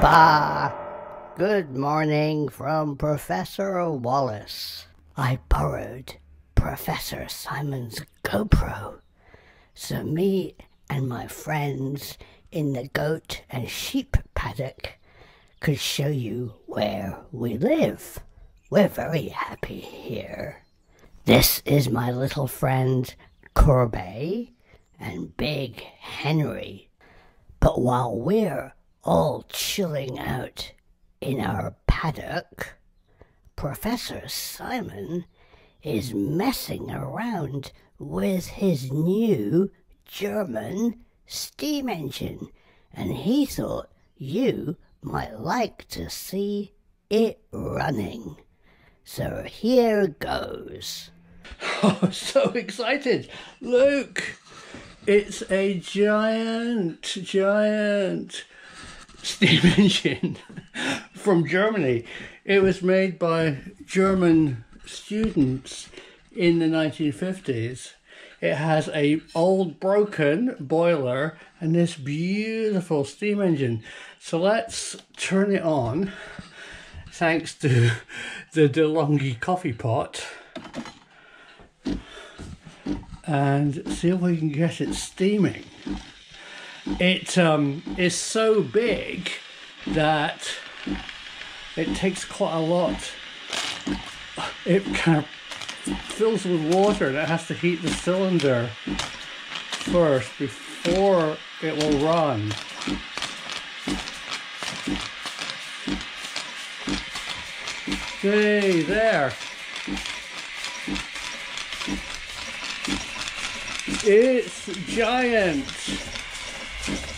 Bah! Good morning from Professor Wallace. I borrowed Professor Simon's GoPro, so me and my friends in the goat and sheep paddock could show you where we live. We're very happy here. This is my little friend Corbet and Big Henry. But while we're all chilling out in our paddock, Professor Simon is messing around with his new German steam engine, and he thought you might like to see it running. So here goes. Oh, so excited! Look, it's a giant, giant steam engine from Germany. It was made by German students in the 1950s. It has a old broken boiler and this beautiful steam engine. So let's turn it on thanks to the DeLonghi coffee pot and see if we can get it steaming. It um, is so big that it takes quite a lot. It kind of fills with water and it has to heat the cylinder first before it will run. See there. It's giant. Well,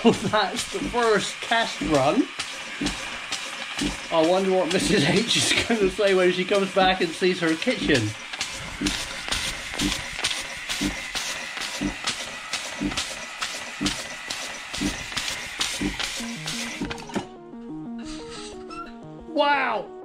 that's the first test run. I wonder what Mrs. H is going to say when she comes back and sees her kitchen. Wow!